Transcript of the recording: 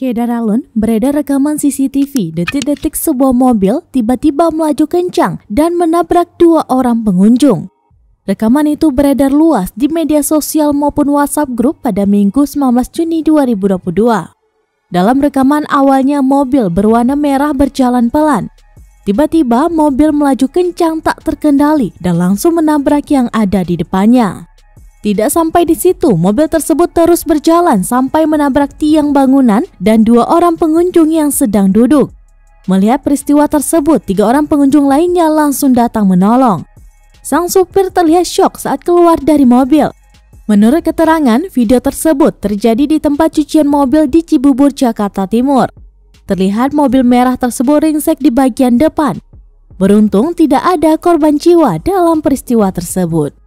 Rizky Daralun beredar rekaman CCTV detik-detik sebuah mobil tiba-tiba melaju kencang dan menabrak dua orang pengunjung. Rekaman itu beredar luas di media sosial maupun WhatsApp grup pada Minggu 19 Juni 2022. Dalam rekaman awalnya mobil berwarna merah berjalan pelan. Tiba-tiba mobil melaju kencang tak terkendali dan langsung menabrak yang ada di depannya. Tidak sampai di situ, mobil tersebut terus berjalan sampai menabrak tiang bangunan dan dua orang pengunjung yang sedang duduk. Melihat peristiwa tersebut, tiga orang pengunjung lainnya langsung datang menolong. Sang supir terlihat syok saat keluar dari mobil. Menurut keterangan, video tersebut terjadi di tempat cucian mobil di Cibubur, Jakarta Timur. Terlihat mobil merah tersebut ringsek di bagian depan. Beruntung tidak ada korban jiwa dalam peristiwa tersebut.